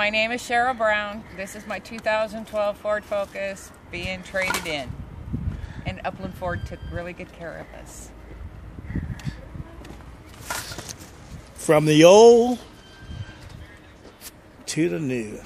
my name is Cheryl Brown. This is my 2012 Ford Focus being traded in. And Upland Ford took really good care of us. From the old to the new.